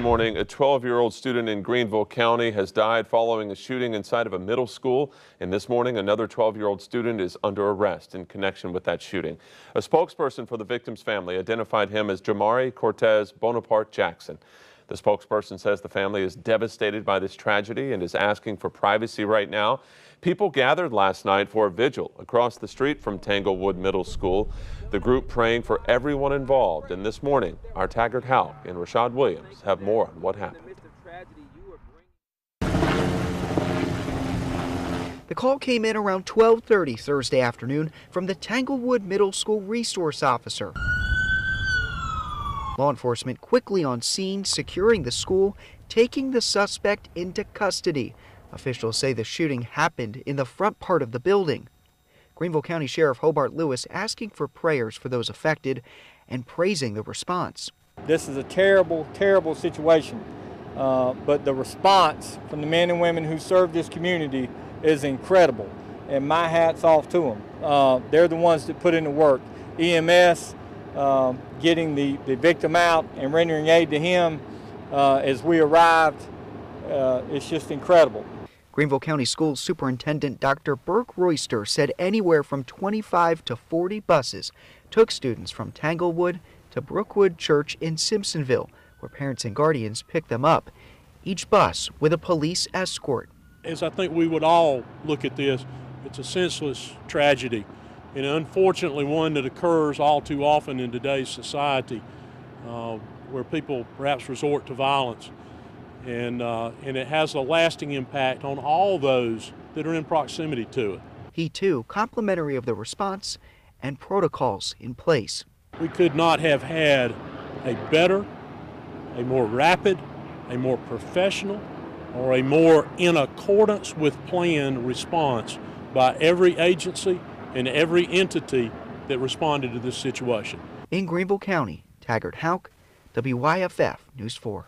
morning, a 12-year-old student in Greenville County has died following a shooting inside of a middle school. And this morning, another 12-year-old student is under arrest in connection with that shooting. A spokesperson for the victim's family identified him as Jamari Cortez Bonaparte Jackson. The spokesperson says the family is devastated by this tragedy and is asking for privacy right now. People gathered last night for a vigil across the street from Tanglewood Middle School. The group praying for everyone involved. And this morning, our Taggart Houck and Rashad Williams have more on what happened. The call came in around 12:30 Thursday afternoon from the Tanglewood Middle School resource officer. Law enforcement quickly on scene, securing the school, taking the suspect into custody. Officials say the shooting happened in the front part of the building. Greenville County Sheriff Hobart Lewis asking for prayers for those affected and praising the response. This is a terrible, terrible situation, uh, but the response from the men and women who serve this community is incredible, and my hat's off to them. Uh, they're the ones that put in the work. EMS, uh, getting the, the victim out and rendering aid to him uh, as we arrived, uh, it's just incredible. Greenville County Schools Superintendent Dr. Burke Royster said anywhere from 25 to 40 buses took students from Tanglewood to Brookwood Church in Simpsonville, where parents and guardians picked them up, each bus with a police escort. As I think we would all look at this, it's a senseless tragedy, and unfortunately one that occurs all too often in today's society, uh, where people perhaps resort to violence and, uh, and it has a lasting impact on all those that are in proximity to it. He, too, complimentary of the response and protocols in place. We could not have had a better, a more rapid, a more professional, or a more in accordance with plan response by every agency and every entity that responded to this situation. In Greenville County, Taggart Houck, WYFF News 4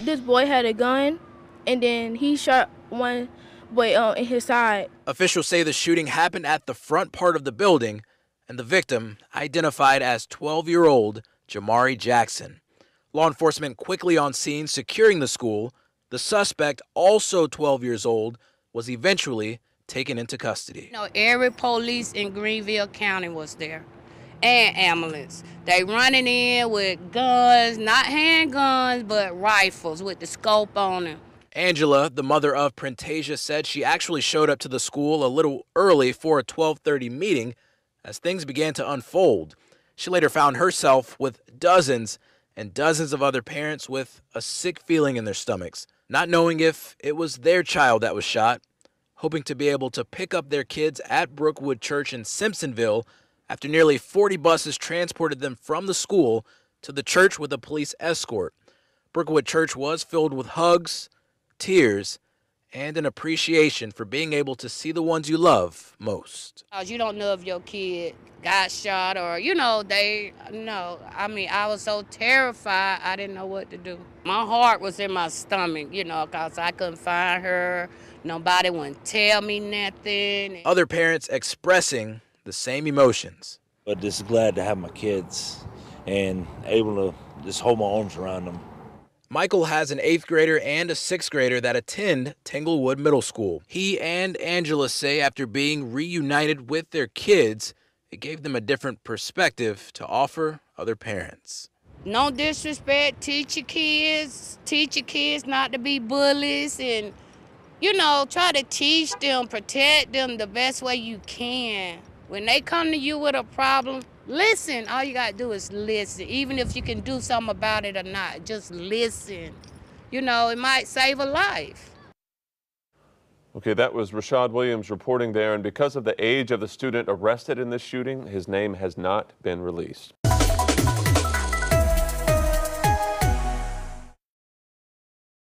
this boy had a gun, and then he shot one boy uh, in his side. Officials say the shooting happened at the front part of the building, and the victim identified as 12-year-old Jamari Jackson. Law enforcement quickly on scene securing the school. The suspect, also 12 years old, was eventually taken into custody. You know, every police in Greenville County was there and ambulance. They running in with guns, not handguns, but rifles with the scope on them. Angela, the mother of Printasia, said she actually showed up to the school a little early for a 12:30 meeting as things began to unfold. She later found herself with dozens and dozens of other parents with a sick feeling in their stomachs, not knowing if it was their child that was shot, hoping to be able to pick up their kids at Brookwood Church in Simpsonville after nearly 40 buses transported them from the school to the church with a police escort. Brookwood Church was filled with hugs, tears, and an appreciation for being able to see the ones you love most. You don't know if your kid got shot or, you know, they, no. I mean, I was so terrified, I didn't know what to do. My heart was in my stomach, you know, because I couldn't find her. Nobody wouldn't tell me nothing. Other parents expressing the same emotions. But just glad to have my kids and able to just hold my arms around them. Michael has an eighth grader and a sixth grader that attend Tanglewood Middle School. He and Angela say after being reunited with their kids, it gave them a different perspective to offer other parents. No disrespect, teach your kids, teach your kids not to be bullies and, you know, try to teach them, protect them the best way you can. When they come to you with a problem, listen. All you got to do is listen. Even if you can do something about it or not, just listen. You know, it might save a life. Okay, that was Rashad Williams reporting there. And because of the age of the student arrested in this shooting, his name has not been released.